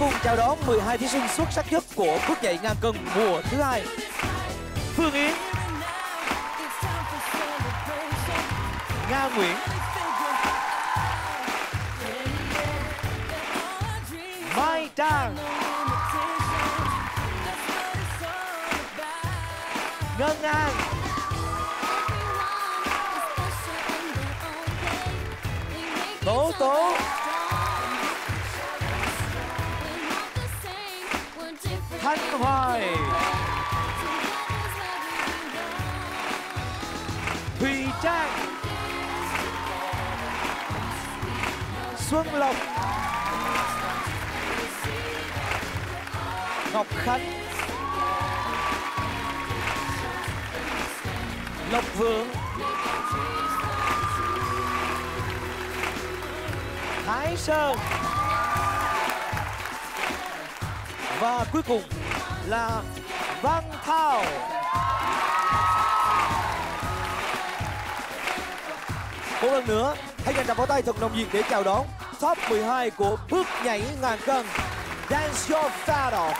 cùng chào đón 12 thí sinh xuất sắc nhất của bước nhảy ngang cân mùa thứ hai. Phương Yến, Nga Nguyễn, Mai Trang, Ngân An, Tố Tố, Thanh Hoài, Thùy Trang, Xuân Lộc, Ngọc Khánh, Lộc Vượng, Thái Sơn và cuối cùng là Văn Thao. Một lần nữa, hãy dành tràng pháo tay thật nồng nhiệt để chào đón top 12 của bước nhảy ngàn cân Dance Your Fat Off